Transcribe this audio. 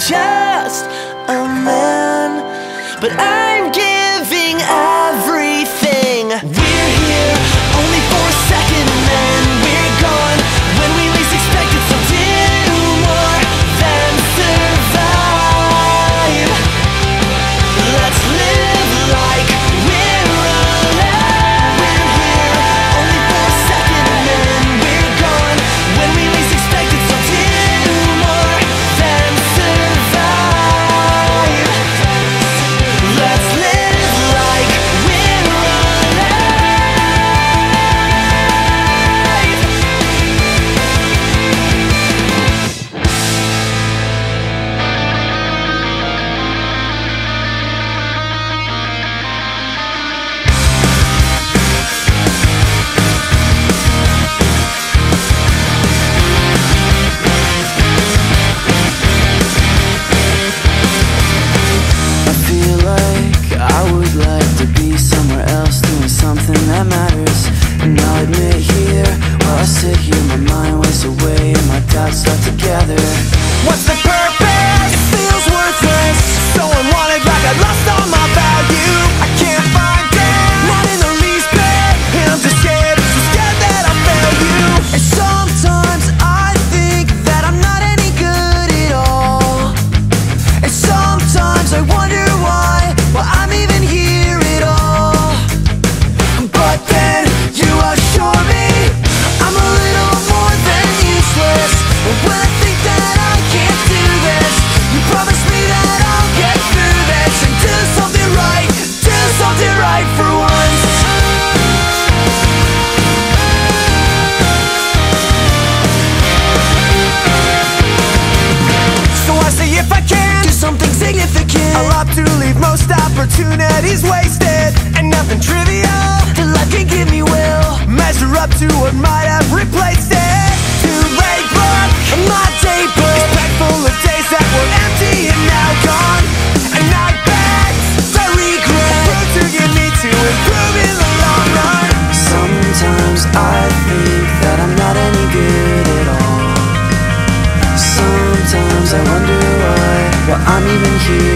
just a man, but I That is wasted. And nothing trivial. That life can give me will. Measure up to what might have replaced it. My It's packed full of days that were empty and now gone. And regret. To improve in the long run Sometimes I think that I'm not any good at all. Sometimes I wonder why, why I'm even here.